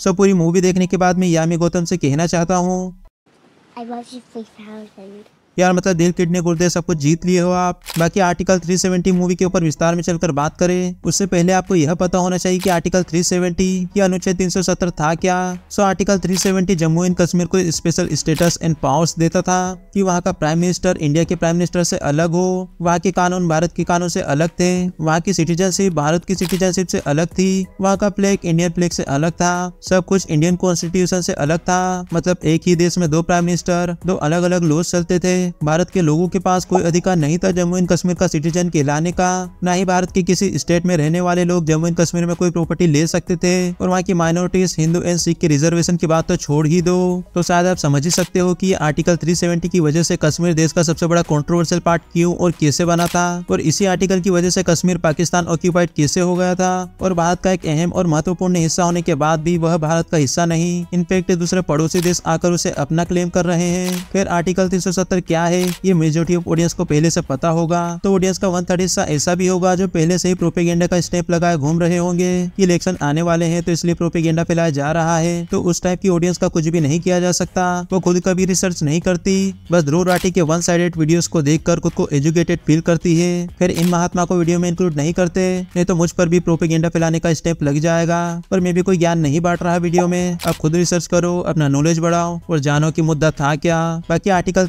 सो पूरी मूवी देखने के बाद मैं यामी गौतम से कहना चाहता हूँ। I love you 3000. यार मतलब दिल किडनी गुर्दे सब कुछ जीत लिए हो आप। बाकी आर्टिकल 370 मूवी के ऊपर विस्तार में चलकर बात करें, उससे पहले आपको यह पता होना चाहिए कि आर्टिकल 370 या अनुच्छेद 370 था क्या? So article 370 Jammu and Kashmir को स्पेशल स्टेटस एंड पावर्स देता था कि वहाँ का प्राइम मिनिस्टर इंडिया के प्राइम मिनिस्टर से अलग हो। वहाँ के कानून भारत के कानून से अलग थे। वहाँ की सिटीजनशिप भारत की सिटीजनशिप से अलग थी। वहाँ का फ्लैग इंडियन फ्लैग से अलग था। सब कुछ इंडियन कॉन्स्टिट्यूशन से अलग था। मतलब एक ही देश में दो प्राइम मिनिस्टर दो अलग अलग लॉज चलते थे। भारत के लोगों के पास कोई अधिकार नहीं था जम्मू एंड कश्मीर का सिटीजन कहलाने का। न ही भारत के किसी स्टेट में रहने वाले लोग जम्मू एंड कश्मीर में कोई प्रॉपर्टी ले सकते थे। और वहाँ की माइनॉरिटीज हिंदू एंड सिख के रिजर्वेशन की बात तो छोड़ ही दो। तो शायद आप समझ ही सकते हो कि आर्टिकल 370 की वजह से कश्मीर देश का सबसे बड़ा कंट्रोवर्शियल पार्ट क्यों और कैसे बना था? और इसी आर्टिकल की वजह से कश्मीर पाकिस्तान ऑक्यूपाइड कैसे हो गया था? और भारत का एक अहम और महत्वपूर्ण हिस्सा होने के बाद भी वह भारत का हिस्सा नहीं। इनफेक्ट दूसरे पड़ोसी देश आकर उसे अपना क्लेम कर रहे हैं। फिर आर्टिकल 370 क्या है? ये मेजोरिटी ऑफ़ ऑडियंस को पहले से पता होगा। तो ऑडियंस का वन थर्ड हिस्सा ऐसा भी होगा जो पहले से ही प्रोपेगेंडा का स्टेप लगाए घूम रहे होंगे। कि इलेक्शन आने वाले हैं तो इसलिए प्रोपेगेंडा फैलाया जा रहा है। तो उस टाइप की ऑडियंस का कुछ भी नहीं किया जा सकता। वो खुद कभी रिसर्च नहीं करती। बस ध्रुव राठी के वन साइडेड वीडियोस को देखकर खुद को एजुकेटेड फील करती है। फिर इन महात्मा को वीडियो में इंक्लूड नहीं करते। नहीं तो मुझ पर भी प्रोपेगेंडा फैलाने का स्टेप लग जाएगा। पर मैं भी कोई ज्ञान नहीं बांट रहा वीडियो में। अब खुद रिसर्च करो, अपना नॉलेज बढ़ाओ और जानो की मुद्दा था क्या। बाकी आर्टिकल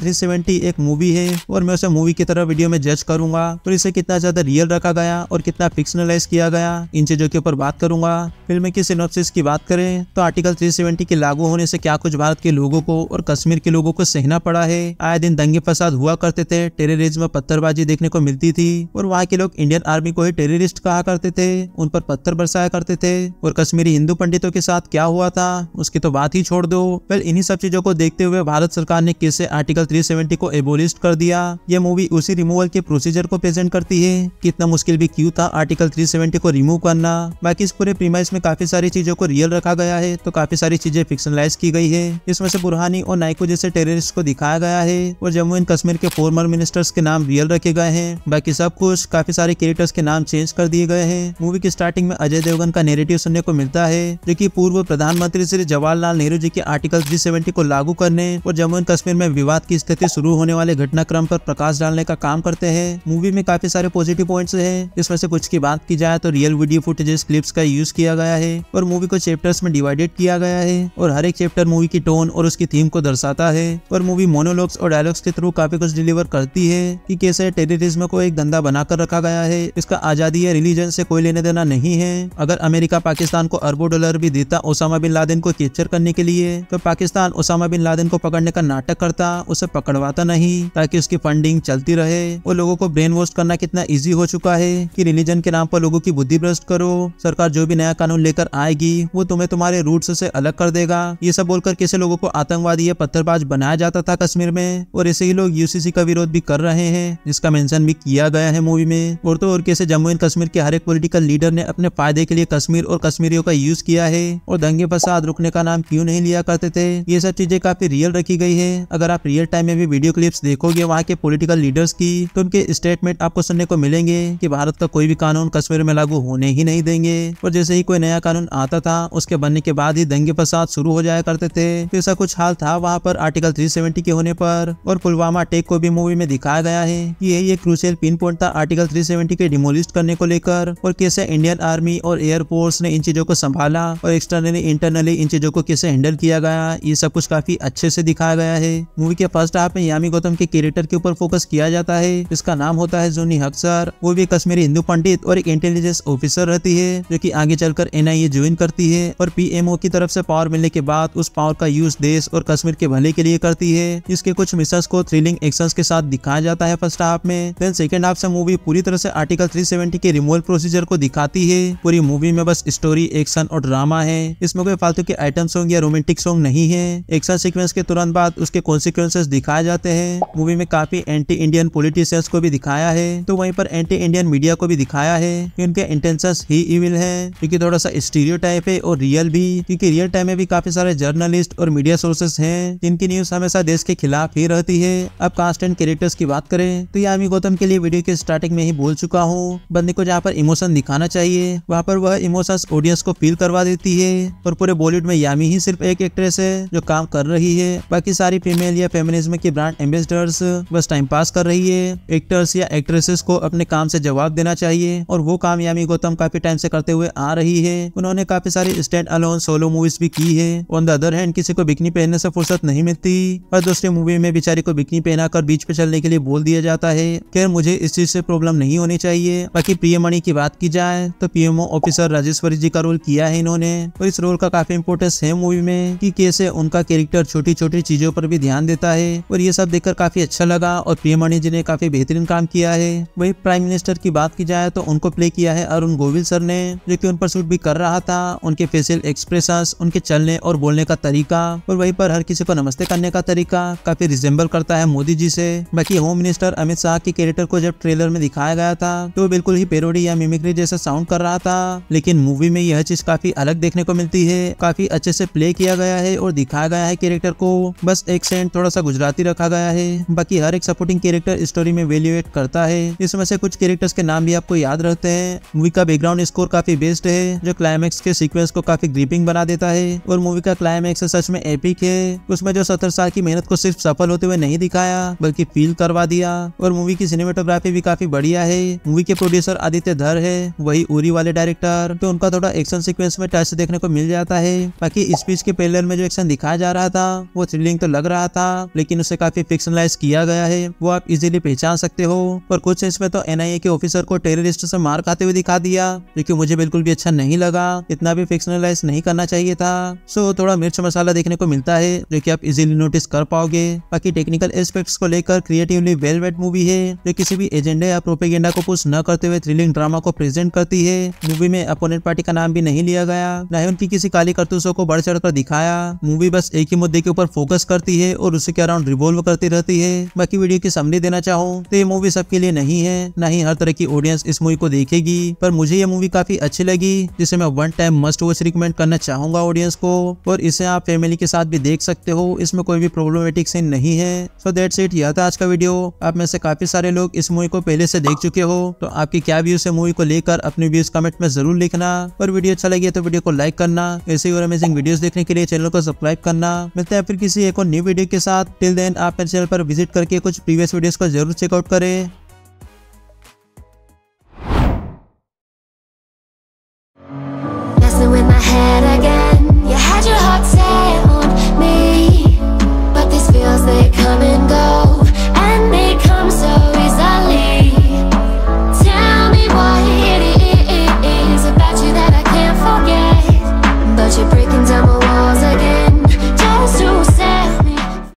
370 एक मूवी है और मैं उसे मूवी की तरह वीडियो में जज करूँगा। और इसे कितना ज़्यादा रियल रखा गया और कितना फिक्शनलाइज किया गया, इन चीज़ों के ऊपर बात करूँगा। फ़िल्म की सिनोप्सिस की बात करें तो आर्टिकल 370 के लागू होने से क्या कुछ भारत के लोगों को और कश्मीर के लोगों को सहना पड़ा है? आए दिन दंगे फसाद हुआ करते थे टेररिज्म पत्थरबाजी देखने को मिलती थी और वहाँ के लोग इंडियन आर्मी को ही टेररिस्ट कहा करते थे, उन पर पत्थर बरसाया करते थे। और कश्मीरी हिंदू पंडितों के साथ क्या हुआ था, उसकी तो बात ही छोड़ दो। वेल इन्हीं सब चीज़ों को देखते हुए भारत सरकार ने कैसे आर्टिकल 370 को एबोलिस्ट कर दिया। यह मूवी उसी रिमूवल के प्रोसीजर को प्रेजेंट करती है। कितना मुश्किल भी क्यों था आर्टिकल 370 को रिमूव करना। बाकी इस पूरे प्रीमाइस में काफ़ी सारी चीज़ों को रियल रखा गया है तो काफ़ी सारी चीज़ें फिक्शनलाइज की गई है। इसमें से बुरहानी और नाइको जैसे टेररिस्ट को दिखाया गया है और जम्मू एंड कश्मीर के फॉर्मर मिनिस्टर्स के नाम रियल रखे गए हैं। बाकी सब कुछ काफ़ी सारे कैरेक्टर्स के नाम चेंज कर दिए गए हैं। मूवी की स्टार्टिंग में अजय देवगन का नेरेटिव सुनने को मिलता है, जो की पूर्व प्रधानमंत्री श्री जवाहरलाल नेहरू जी के आर्टिकल 370 को लागू करने और जम्मू एंड कश्मीर में विवाद की स्थिति शुरू होने वाले घटनाक्रम पर प्रकाश डालने का काम करते हैं। मूवी में काफ़ी सारे पॉजिटिव पॉइंट्स हैं। जिसमें से कुछ की बात की जाए तो रियल वीडियो फुटेजेस क्लिप्स का यूज़ किया गया है और मूवी को चैप्टर्स में डिवाइडेड किया गया है और हर एक चैप्टर मूवी की टोन और उसकी थीम को दर्शाता है और मूवी मोनोलॉग्स और डायलॉग्स के थ्रू काफ़ी कुछ डिलीवर करती है कि कैसे टेररिज्म को एक धंधा बनाकर रखा गया है। इसका आज़ादी या रिलीजन से कोई लेने देना नहीं है। अगर अमेरिका पाकिस्तान को अरबों डॉलर भी देता ओसामा बिन लादेन को कैप्चर करने के लिए तो पाकिस्तान ओसामा बिन लादेन को पकड़ने का नाटक करता, उसे पकड़वाता नहीं, ताकि उसकी फंडिंग चलती रहे। और लोगों को ब्रेन वॉश करना कितना इजी हो चुका है कि रिलीजन के नाम पर लोगों की बुद्धि भ्रष्ट करो। सरकार जो भी नया कानून लेकर आएगी, वो तुम्हें तुम्हारे रूट्स से अलग कर देगा। ये सब बोलकर कैसे लोगों को आतंकवादी या पत्थरबाज बनाया जाता था कश्मीर में? और ऐसे ही लोग यूसीसी का विरोध भी कर रहे हैं, जिसका मेंशन भी किया गया है मूवी में। और तो और कैसे जम्मू एंड कश्मीर के हर एक पोलिटिकल लीडर ने अपने फ़ायदे के लिए कश्मीर और कश्मीरियों का यूज़ किया है। और दंगे फसाद, रुकने का नाम क्यों नहीं लिया करते थे? ये सब चीज़ें काफ़ी रियल रखी गई है। अगर आप रियल टाइम में भी वीडियो क्लिप्स देखोगे, वहाँ के पॉलिटिकल लीडर्स की तो उनके स्टेटमेंट आपको सुनने को मिलेंगे कि भारत का कोई भी कानून कश्मीर में लागू होने ही नहीं देंगे। और जैसे ही कोई नया कानून आता था, उसके बनने के बाद ही दंगे फसाद शुरू हो जाया करते थे। तो ऐसा कुछ हाल था वहाँ पर आर्टिकल 370 के होने पर, और पुलवामा अटैक को भी मूवी में दिखाया गया है कि यही एक क्रूशियल पिन पॉइंट था आर्टिकल 370 के डिमोलिस्ट करने को लेकर, और कैसे इंडियन आर्मी और एयरफोर्स ने इन चीज़ों को संभाला, और एक्सटर्नली इंटरनली इन चीज़ों को कैसे हैंडल किया गया, ये सब कुछ काफ़ी अच्छे से दिखाया गया है। मूवी के फ़र्स्ट हाफ़ में यामी गौतम के कैरेक्टर के ऊपर फोकस किया जाता है। इसका नाम होता है जोनी हक्सर। वो भी कश्मीरी हिंदू पंडित और एक इंटेलिजेंस ऑफिसर रहती है, जो कि आगे चलकर एनआईए ज्वाइन करती है और पीएमओ की तरफ़ से पावर मिलने के बाद उस पावर का यूज़ देश और कश्मीर के भले के लिए करती है। इसके कुछ मिशंस को थ्रिलिंग एक्शंस के साथ दिखाया जाता है फ़र्स्ट हाफ़ में। देन सेकंड हाफ़ से मूवी पूरी तरह से आर्टिकल 370 के रिमूवल प्रोसीजर को दिखाती है। पूरी मूवी में बस स्टोरी एक्शन और ड्रामा है। इसमें कोई फालतू के आइटम सॉन्ग या रोमांटिक सॉन्ग नहीं है। एक्शन सीक्वेंस के तुरंत बाद उसके कॉन्सिक्वेंसेस दिखाए जाते जाते हैं। मूवी में काफ़ी एंटी इंडियन पोलिटिशियंस को भी दिखाया है। तो वहीं पर एंटी इंडियन मीडिया को भी दिखाया है कि उनके इंटेंशन ही इविल है, क्योंकि थोड़ा सा स्टीरियो है और रियल भी, क्योंकि रियल टाइम में भी काफ़ी सारे जर्नलिस्ट और मीडिया सोर्सेस हैं। जिनकी न्यूज़ हमेशा देश के खिलाफ ही रहती है। अब कास्ट एंड कैरेक्टर्स की बात करें तो यामी गौतम के लिए वीडियो के स्टार्टिंग में ही बोल चुका हूँ। बंदे को जहाँ पर इमोशन दिखाना चाहिए, वहाँ पर वह इमोशंस ऑडियंस को फील करवा देती है। और पूरे बॉलीवुड में यामी ही सिर्फ़ एक एक्ट्रेस है, जो काम कर रही है। बाकी सारी फीमेल या फेमिनिज्म की ब्रांड एम्बेसडर्स बस टाइम पास कर रही है। एक्टर्स या एक्ट्रेसेस को अपने काम से जवाब देना चाहिए और वो काम यामी गौतम काफ़ी टाइम से करते हुए आ रही है। उन्होंने काफ़ी सारी स्टैंड अलोन सोलो मूवीज़ भी की है। ऑन द अदर हैंड किसी को बिकनी पहनने से फुर्सत नहीं मिलती। और दूसरी मूवी में बेचारी को बिकनी पहनाकर बीच पे चलने के लिए बोल दिया जाता है। खैर, मुझे इस चीज़ से प्रॉब्लम नहीं होनी चाहिए। बाकी प्रियमणि की बात की जाए तो पीएमओ ऑफिसर राजेश्वरी जी का रोल किया है इन्होंने। और इस रोल का काफ़ी इम्पोर्टेंस है मूवी में कि कैसे उनका कैरेक्टर छोटी छोटी चीज़ों पर भी ध्यान देता है। और ये सब देखकर काफ़ी अच्छा लगा और प्रियमणि जी ने काफ़ी बेहतरीन काम किया है। वही प्राइम मिनिस्टर की बात की जाए तो उनको प्ले किया है अरुण गोविल सर ने, जो की उन पर शूट भी कर रहा था, उनके फेशियल एक्सप्रेशन उनके चलने और बोलने का तरीका, और वहीं पर हर किसी को नमस्ते करने का तरीका काफ़ी रिजेंबल करता है मोदी जी से। बाकी होम मिनिस्टर अमित शाह के कैरेक्टर को जब ट्रेलर में दिखाया गया था तो बिल्कुल ही पेरोडी या मिमिक्री जैसा साउंड कर रहा था, लेकिन मूवी में यह चीज़ काफ़ी अलग देखने को मिलती है, काफ़ी अच्छे से प्ले किया गया है और दिखाया गया है कैरेक्टर को। बस एक सेंट थोड़ा सा गुजराती रखा गया है। बाकी हर एक सपोर्टिंग कैरेक्टर स्टोरी में वेल्यूएट करता है। इसमें से कुछ कैरेक्टर्स के नाम भी आपको याद रहते हैं। मूवी का बैकग्राउंड स्कोर काफ़ी बेस्ट है, जो क्लाइमैक्स के सीक्वेंस को काफ़ी ग्रिपिंग बना देता है। और मूवी का क्लाइमैक्स सच में एपिक है। उसमें जो सत्तर साल की मेहनत को सिर्फ़ सफल होते हुए नहीं दिखाया, बल्कि फील करवा दिया। और मूवी की सिनेमेटोग्राफी भी काफ़ी बढ़िया है। मूवी के प्रोड्यूसर आदित्य धर है, वही उरी वाले डायरेक्टर तो उनका थोड़ा एक्शन सीक्वेंस में टच देखने को मिल जाता है। बाकी स्पीच के पेलर में जो एक्शन दिखाया जा रहा था, वो थ्रिलिंग तो लग रहा था, लेकिन उसे काफ़ी फिक्शनलाइज किया गया है, वो आप इजीली पहचान सकते हो। पर कुछ इसमें तो एनआईए के ऑफिसर को टेररिस्ट से मार खाते हुए दिखा दिया, जो कि मुझे बिल्कुल भी अच्छा नहीं लगा। इतना भी फिक्शनलाइज नहीं करना चाहिए था। सो थोड़ा मिर्च मसाला देखने को मिलता है, जो कि आप इजीली नोटिस कर पाओगे। बाकी टेक्निकल एस्पेक्ट्स को लेकर क्रिएटिवली वेल वेट मूवी है, जो किसी भी एजेंडे या प्रोपेगेंडा को पुश न करते हुए थ्रिलिंग ड्रामा को प्रेजेंट करती है। मूवी में अपोनेंट पार्टी का नाम भी नहीं लिया गया, न ही उनकी किसी काली करतूसों को बढ़ चढ़ कर दिखाया। मूवी बस एक ही मुद्दे के ऊपर फोकस करती है और उसी के अराउंड रिवॉल्व करती रहती है। बाकी वीडियो की समरी देना चाहूँ तो ये मूवी सबके लिए नहीं है, न ही हर तरह की ऑडियंस इस मूवी को देखेगी, पर मुझे ये मूवी काफ़ी अच्छी लगी, जिसे मैं one time must watch recommend करना चाहूँगा ऑडियंस को, और इसे आप फैमिली के साथ भी देख सकते हो, इसमें कोई भी प्रॉब्लमेटिक सीन नहीं है। सो दैट्स इट यह था आज का वीडियो आप में से काफ़ी सारे लोग इस मूवी को पहले से देख चुके हो तो आपकी क्या व्यूज़ है मूवी को लेकर, अपने व्यूज़ कमेंट में ज़रूर लिखना, और वीडियो अच्छा लगे तो वीडियो को लाइक करना, ऐसे और अमेजिंग वीडियोस देखने के लिए चैनल को सब्सक्राइब करना। मिलते हैं फिर किसी एक और न्यू वीडियो के साथ। टिल देन आप चैनल पर विज़िट करके कुछ प्रीवियस वीडियोस को ज़रूर चेकआउट करें।